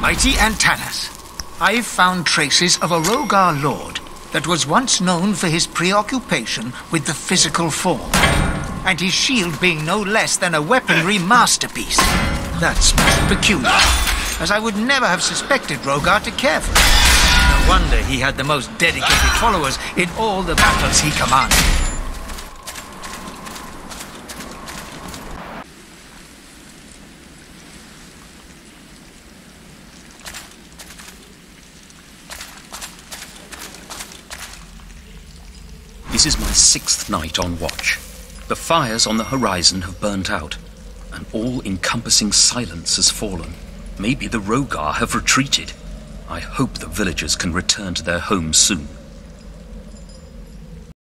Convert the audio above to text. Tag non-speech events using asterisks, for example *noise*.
Mighty Antanas, I've found traces of a Rhogar lord that was once known for his preoccupation with the physical form, and his shield being no less than a weaponry *laughs* masterpiece. That's most peculiar, as I would never have suspected Rhogar to care for it. No wonder he had the most dedicated followers in all the battles he commanded. This is my sixth night on watch. The fires on the horizon have burnt out. An all-encompassing silence has fallen. Maybe the Rhogar have retreated. I hope the villagers can return to their homes soon.